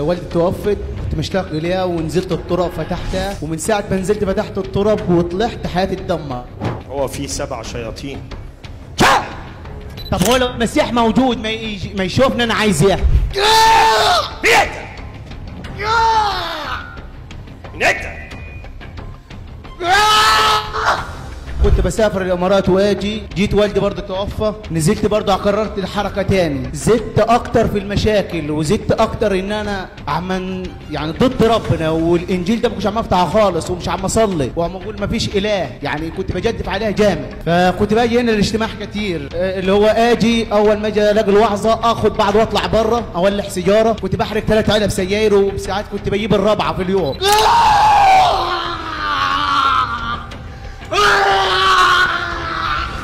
والدي توفت كنت مشتاق إليها ونزلت التراب فتحتها ومن ساعة ما نزلت فتحت التراب وطلعت حياتي اتدمر هو في سبع شياطين. طب هو لو المسيح موجود ما, يجي ما يشوفنا أنا عايز إيه مين انت؟ كنت بسافر الإمارات واجي جيت والدي برضه توفى نزلت برضه قررت الحركة تاني. زدت أكتر في المشاكل وزدت أكتر إن أنا عم يعني ضد ربنا والإنجيل ده ما كنتش عم أفتحه خالص ومش عم أصلي. وعم أقول ما فيش إله يعني كنت بجدف عليها جامد. فكنت باجي هنا الاجتماع كتير اللي هو آجي أول ما أجي ألاقي الوعظة آخد بعض وأطلع بره اولع سيجارة. كنت بحرق ثلاث علب سجاير وساعات كنت بجيب الرابعه في اليوم.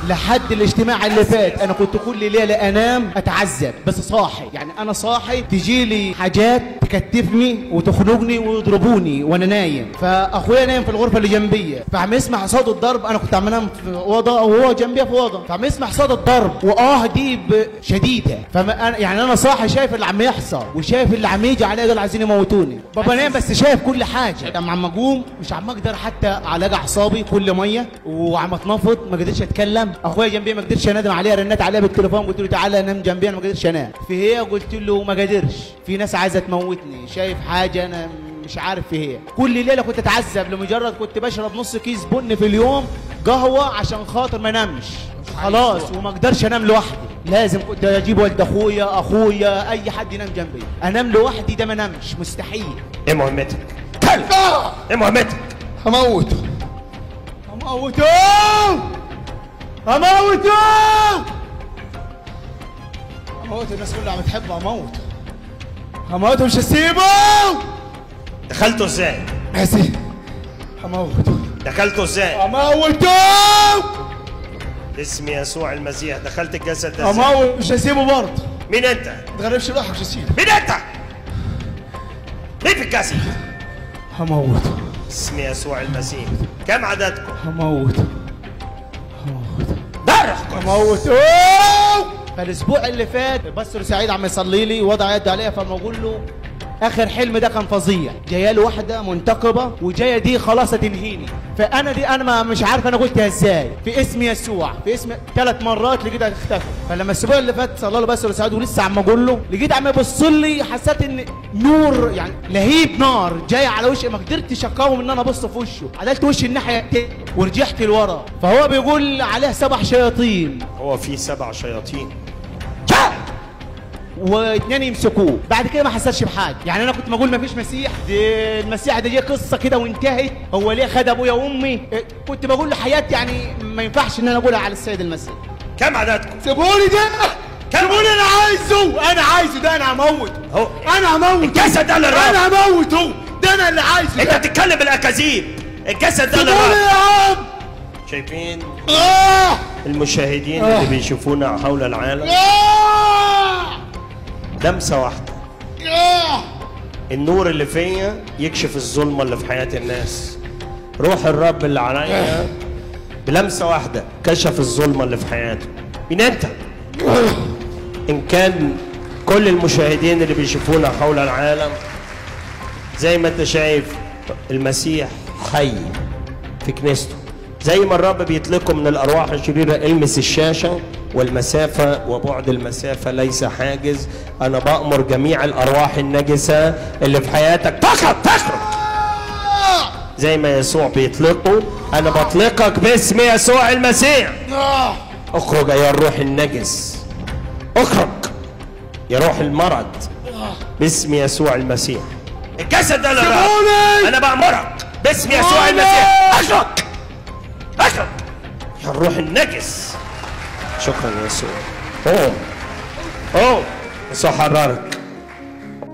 لحد الاجتماع اللي فات. أنا كنت كل ليلة أنام أتعذب. بس صاحي. يعني أنا صاحي تجي لي حاجات تكتفني وتخنقني ويضربوني وأنا نايم. فأخويا نايم في الغرفة اللي جنبيه فعم يسمع صوت الضرب. أنا كنت عم أنام في أوضة وهو جنبي في أوضة. فعم يسمع صوت الضرب. وآه دي شديده فما أنا يعني أنا صاحي شايف اللي عم يحصل. وشايف اللي عم يجي عليا دول عايزين يموتوني. بابا نايم بس شايف كل حاجة. لما عم أقوم مش عم أقدر حتى اعالج أعصابي كل مية. وعم أتنفض. ما قدرتش أتكلم. أخويا جنبي ما قدرتش أنادم عليها رنيت عليها بالتليفون قلت له تعالى نام جنبي أنا ما قدرتش أنام. في هي؟ قلت له ما قدرش. في ناس عايزة تموتني شايف حاجة أنا مش عارف في هي. كل ليلة كنت أتعذب لمجرد كنت بشرب نص كيس بن في اليوم قهوة عشان خاطر ما انامش خلاص وما أقدرش أنام لوحدي. لازم كنت أجيب والد أخويا أخويا أي حد ينام جنبي. أنام لوحدي ده ما انامش مستحيل. إيه مهمتك؟ كلب إيه مهمتك؟ هموته. هموته! هموته هموته الناس كلها عم تحبه هموته هموته مش هسيبه دخلته إزاي؟ هسيب هموته دخلته إزاي؟ هموته باسم يسوع المسيح دخلت الجسد ده إزاي؟ هموت مش هسيبه برضه مين أنت؟ ما تغربش روحك مش هسيبه مين أنت؟ مين في الجسد؟ هموته باسم يسوع المسيح كم عددكم؟ هموته درخكم هموته فالأسبوع اللي فات بستر سعيد عم يصلي لي وضع يده عليا فما أقول له آخر حلم ده كان فظيع. جاية له واحدة منتقبة وجاية دي خلاص تنهيني فأنا دي أنا ما مش عارف أنا قلتها إزاي. في اسم يسوع في اسم ثلاث مرات لقيتها تختفي فلما الأسبوع اللي فات صلى له بس سعيد ولسه عم أقول له لقيت عم يبص لي حسيت إن نور يعني لهيب نار جاي على وشي. ما قدرتش أقاوم إن أنا أبص في وشه. عدلت وشي الناحية ورجعت لورا. فهو بيقول عليه سبع شياطين. هو في سبع شياطين. واثنين يمسكوه. بعد كده ما حصلش بحاجة. يعني أنا كنت بقول ما فيش مسيح؟ دي المسيح ده جه قصة كده وانتهت. هو ليه خد أبويا وأمي؟ إيه، كنت بقول له حياتي يعني ما ينفعش إن أنا أقولها على السيد المسيح. كم عددكم؟ سيبوني ده سيبوني أنا عايزه. أنا عايزه ده أنا هموته. هو أنا هموته. الجسد ده للرب أنا هموته. ده أنا اللي عايزه أنت. بتتكلم بالأكاذيب. الجسد ده للرب يا عم. شايفين؟ آه! المشاهدين آه. اللي بيشوفونا حول العالم. آه! لمسه واحدة! النور اللي فيا يكشف الظلمة اللي في حياة الناس. روح الرب اللي عليا بلمسة واحدة كشف الظلمة اللي في حياته. مين أنت؟ إن كان كل المشاهدين اللي بيشوفونا حول العالم زي ما أنت شايف المسيح حي في كنيسته. زي ما الرب بيطلقه من الأرواح الشريرة المس الشاشة والمسافة وبعد المسافة ليس حاجز. أنا بأمر جميع الأرواح النجسة اللي في حياتك. تخرج تخرج! زي ما يسوع بيطلقه. أنا بطلقك باسم يسوع المسيح! أخرج يا الروح النجس. أخرج يا روح المرض باسم يسوع المسيح. الجسد ده! أنا بأمرك باسم يسوع! المسيح. أخرج! اخرج يا الروح النجس. شكرا يا يسوع أوه. أوه. يسوع حررك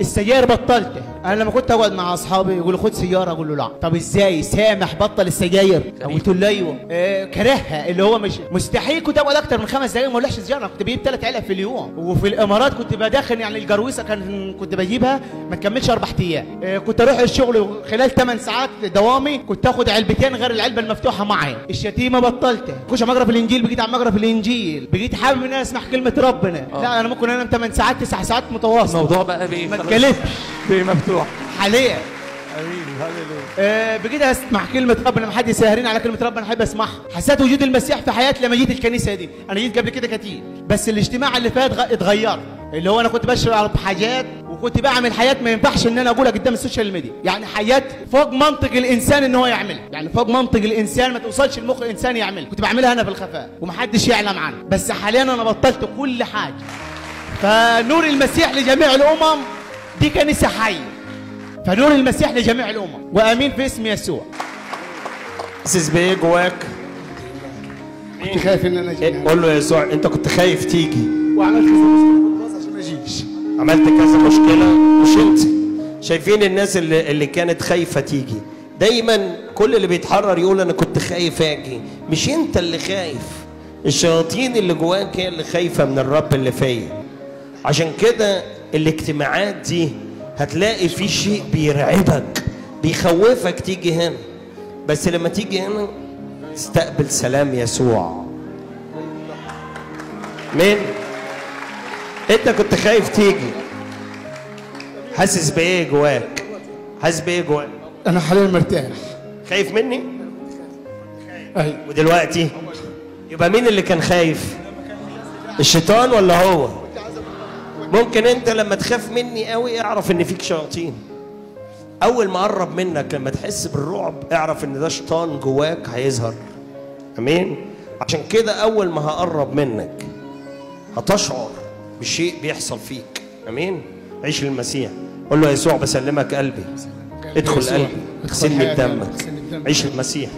السجاير بطلته أنا لما كنت أقعد مع أصحابي يقولوا خد سيجاره أقول له لا. طب إزاي؟ سامح بطل السجاير. قلت له أيوه. آه كرهها اللي هو مش مستحيل. كنت أقعد أكتر من خمس دقايق ما اولعش سيجاره كنت بجيب ثلاث علب في اليوم. وفي الإمارات كنت بدخن يعني الجرويسة كان كنت بجيبها ما تكملش أربع أيام. آه كنت أروح الشغل خلال 8 ساعات دوامي كنت آخد علبتين غير العلبة المفتوحة معايا الشتيمة بطلتها كنت اقرا في الإنجيل بقيت اقرا في الإنجيل. بقيت حابب إن أنا اسمع كلمة ربنا. لا أنا ممكن أنام 8 ساعات 9 ساعات متواصلة. الموضوع بقى بيه خلاص اتكلفش دي مفتوح حاليا. آمين هللويا. آه بجد أسمع كلمة ربنا لما حد يسهرين على كلمة ربنا أحب أسمعها. حسيت وجود المسيح في حياتي لما جيت الكنيسة دي. أنا جيت قبل كده كتير. بس الاجتماع اللي فات اتغير. اللي هو أنا كنت بشرب حاجات وكنت بعمل حاجات ما ينفعش إن أنا أقولها قدام ال social media. يعني حاجات فوق منطق الإنسان إن هو يعملها يعني فوق منطق الإنسان ما توصلش المخ الإنسان يعملها كنت بعملها أنا في الخفاء ومحدش يعلم عنها. بس حاليا أنا بطلت كل حاجة. فنور المسيح لجميع الأمم. دي كنيسه حيه فنور المسيح لجميع الامم وأمين في اسم يسوع. حاسس بايه جواك كنت خايف إن أنا إيه؟ أجي قول له يا يسوع أنت كنت خايف تيجي. وعملت كذا. مشكله عشان ما اجيش عملت كذا مشكلة مش انت شايفين الناس اللي, اللي كانت خايفة تيجي. دايما كل اللي بيتحرر يقول أنا كنت خايف أجي. مش أنت اللي خايف. الشياطين اللي جواك هي اللي خايفة من الرب اللي فيا عشان كده الاجتماعات دي هتلاقي في شيء بيرعبك بيخوفك تيجي هنا. بس لما تيجي هنا استقبل سلام يسوع. مين؟ انت كنت خايف تيجي. حاسس بإيه جواك؟ حاسس بإيه جواك؟ أنا حاليا مرتاح. خايف مني؟ اي ودلوقتي؟ يبقى مين اللي كان خايف؟ الشيطان ولا هو؟ ممكن انت لما تخاف مني قوي اعرف ان فيك شياطين. اول ما اقرب منك لما تحس بالرعب اعرف ان ده شيطان جواك هيظهر. امين؟ عشان كده اول ما هقرب منك هتشعر بشيء بيحصل فيك. امين؟ عيش للمسيح قول له يسوع بسلمك قلبي. ادخل. قلبي. اغسلني بدمك. عيش المسيح.